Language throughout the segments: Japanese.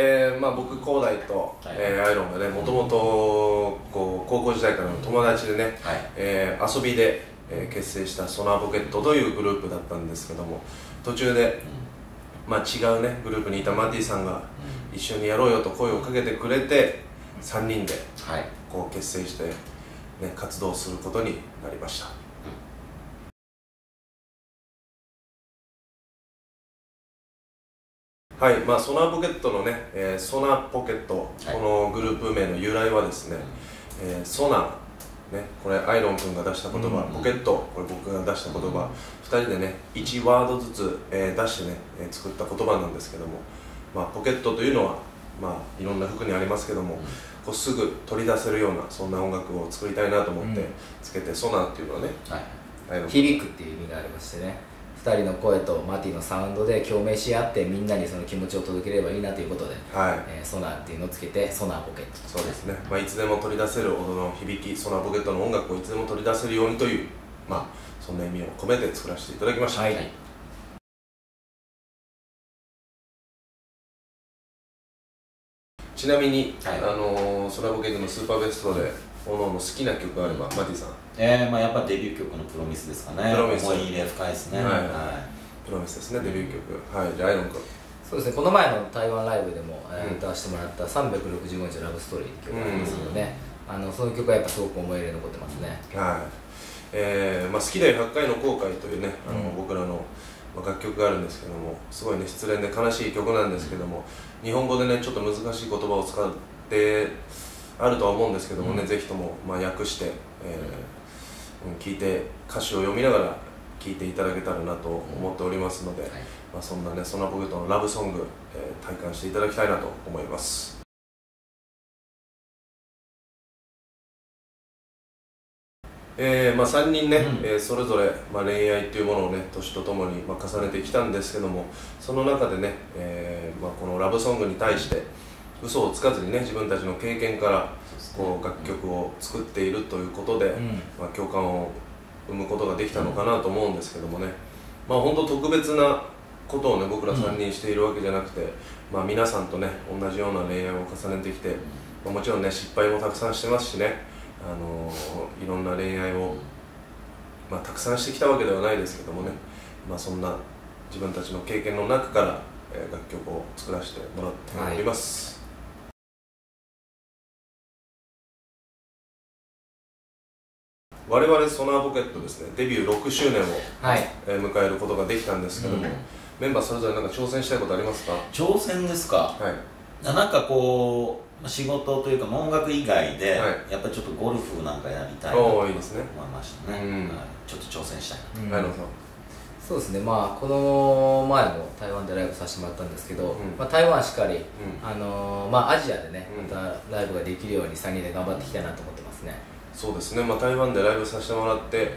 えーまあ、僕広大と、はい。えーアイロンがねもともとこう高校時代からの友達でね、はい。えー遊びで、えー結成したソナーポケットというグループだったんですけども途中で、まあ、違うねグループにいたマティさんが一緒にやろうよと声をかけてくれて3人ではい。こう結成して、ね、活動することになりました、はいまあソナーポケットのね、えーソナーポケット、はい。このグループ名の由来はですね、えーソナーね、これアイロン君が出した言葉、うん。ポケットこれ僕が出した言葉、2人でね1ワードずつ、えー出してね、えー作った言葉なんですけども、まあ、ポケットというのは、まあ、いろんな服にありますけども、こうすぐ取り出せるようなそんな音楽を作りたいなと思ってうん。つけて、ソナーっていうのはねはい。響くっていう意味がありましてね2人の声とマティのサウンドで共鳴し合ってみんなにその気持ちを届ければいいなということで、はい。えーソナーっていうのをつけてソナーポケットそうですね、まあ、いつでも取り出せる音の響きソナーポケットの音楽をいつでも取り出せるようにという、まあ、そんな意味を込めて作らせていただきました、はいはい。ちなみに、はい。あのーソナーポケットのスーパーベストでおのおの好きな曲があれば、マティさんえー、まあやっぱデビュー曲のプロミスですかね。プロミス。思い入れ深いですね。はい。はプロミスですねデビュー曲。はいじゃあアイロン君。そうですねこの前の台湾ライブでも、えーうん。歌わせてもらった365日のラブストーリーっていう曲がありますけどね、あのその曲はやっぱすごく思い入れ残ってますね。はい。えーまあ、好きだよ100回の後悔というねあの、うん。僕らのまあ楽曲があるんですけどもすごいね失恋で悲しい曲なんですけども日本語でねちょっと難しい言葉を使ってあるとは思うんですけどもね、うん。ぜひとも、まあ、訳して、えーうん聞いて歌詞を読みながら聴いていただけたらなと思っておりますので、はい。まあ、そんなねソナポケットのラブソング、えー体感していただきたいなと思います。えーまあ、3人ね、うん。えーそれぞれ、まあ、恋愛というものをね年とともに、まあ、重ねてきたんですけどもその中でね、えーまあ、このラブソングに対して嘘をつかずにね自分たちの経験からこう楽曲を作っているということで、うん。まあ、共感を生むことができたのかなと思うんですけどもね、まあ本当特別なことをね僕ら3人しているわけじゃなくて、まあ、皆さんとね同じような恋愛を重ねてきて、まあ、もちろんね失敗もたくさんしてますしね、あのーいろんな恋愛を、まあ、たくさんしてきたわけではないですけどもね、まあ、そんな自分たちの経験の中から、えー楽曲を作らせてもらっております。我々ソナーポケットですねデビュー6周年を、はい。えー迎えることができたんですけども、うん。メンバーそれぞれなんか挑戦したいことありますか？挑戦ですか？はい。なんかこう仕事というかまあ音楽以外で、はい。やっぱりちょっとゴルフなんかやりたいなと思いましたね、うん。はい。ちょっと挑戦したいうん。そうですね。まあこの前も台湾でライブさせてもらったんですけど、うん。まあ、台湾しかり、うあのーまあアジアでねうん。またライブができるように3人で頑張っていきたいなと思ってますねそうですね、まあ、台湾でライブさせてもらって、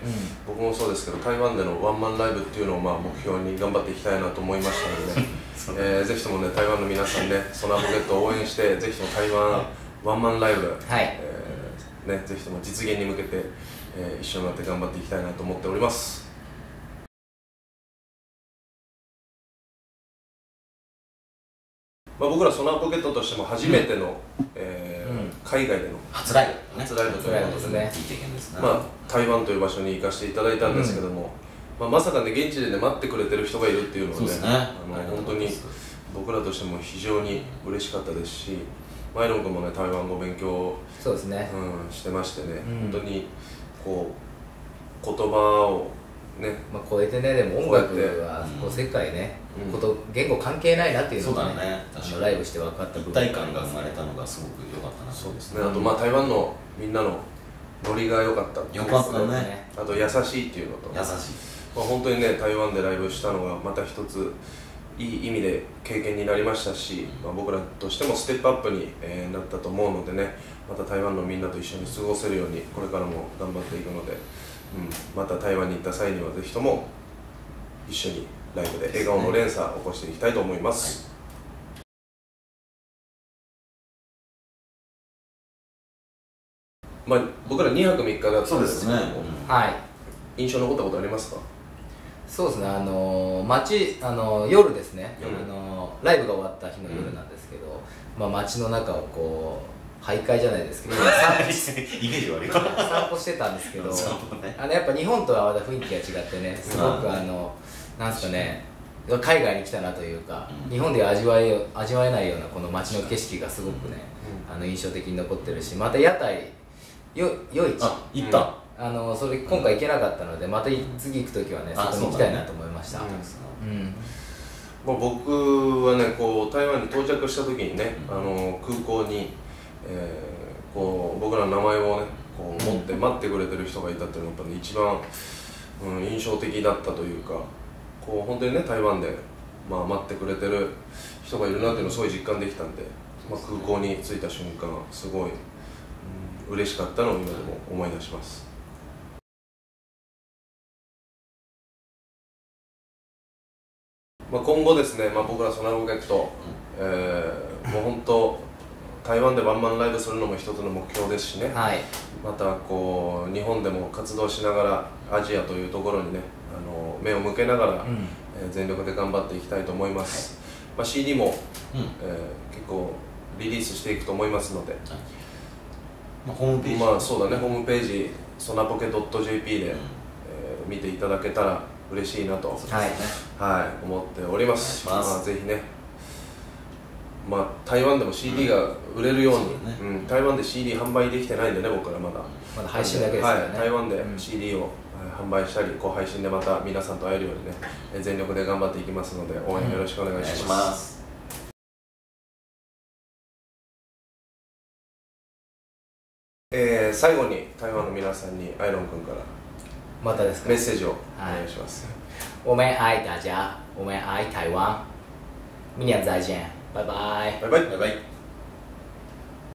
僕もそうですけど台湾でのワンマンライブっていうのをまあ目標に頑張っていきたいなと思いましたので、ね。えーぜひともね台湾の皆さんねソナーポケットを応援してぜひとも台湾ワンマンライブ、はい。えーね、ぜひとも実現に向けて、えー一緒になって頑張っていきたいなと思っております。まあ、僕らソナーポケットとしても初めての、えーうん海外での初ライブね。初ライブということでね。いい経験ですね、まあ、台湾という場所に行かせていただいたんですけども、まあ、まさかね現地でね待ってくれてる人がいるっていうのはねね。あの本当に僕らとしても非常に嬉しかったですしマイロン君もね台湾語勉強、そうですね、うん、してましてね、うん。本当にこう言葉を超えてねでも音楽はこう世界ね、うん。こと言語関係ないなっていうのそうがだねあ確かに。のライブして分かった部分。一体感が生まれたのがすごく良かったなそうですね。あとまあ台湾のみんなのノリが良かった良かったね。あと優しいっていうのと。優しい。まあ、本当にね台湾でライブしたのがまた一ついい意味で経験になりましたし、まあ、僕らとしてもステップアップに、えーなったと思うのでねまた台湾のみんなと一緒に過ごせるようにこれからも頑張っていくので、うん、また台湾に行った際にはぜひとも一緒にライブで笑顔の連鎖を起こしていきたいと思います、まあ、僕ら2泊3日だったんですけども、そうですね。はい。印象に残ったことありますか？そうですね。あの街あの夜ですね、夜。あのライブが終わった日の夜なんですけど、まあ、街の中をこう徘徊じゃないですけど 散イメージ悪いわ。散歩してたんですけどあのやっぱ日本とはまた雰囲気が違ってねすごくあのなんですかね海外に来たなというか、うん。日本では味わえよ味わえないようなこの街の景色がすごくね、あの印象的に残ってるしまた屋台よ夜市。あ行った、あのそれ今回行けなかったのでまた次行く時はねそあこに行きたいなと思いました。そうん。まあ、僕はねこう台湾に到着した時にね、うん。あの空港に、えーこう僕らの名前をねこう持って待ってくれてる人がいたっていうのがやっぱ、ね、一番、うん、印象的だったというかこう本当にね台湾で、まあ、待ってくれてる人がいるなっていうのをすごい実感できたんで、まあ、空港に着いた瞬間すごい、うん、嬉しかったのを今でも思い出します。まあ、今後ですね、まあ、僕らソナロケット、えーもう本当台湾でワンマンライブするのも一つの目標ですしね、はい。またこう日本でも活動しながらアジアというところにねあの目を向けながら、うん。えー全力で頑張っていきたいと思います、まあ、CD も、うん。えー結構リリースしていくと思いますので、まあ、ホームページ。まあそうだね。ホームページソナポケ .jp で、うん。えー見ていただけたら嬉しいなと、はい。はい、思っております。ます。あ、ぜひね、まあ、台湾でも CD が売れるように、そうだね。うん。台湾で CD 販売できてないんでね、僕らまだ。まだ配信だけですからね、はい、台湾でうん。CD をえー販売したり、こう配信でまた皆さんと会えるようにね、えー全力で頑張っていきますので、応援よろしくお願いします。えー最後に台湾の皆さんにアイロン君からまたですか？メッセージをおはい願いします。我们爱大家，我们爱台湾，明年再见，拜拜。バイバイバイバイ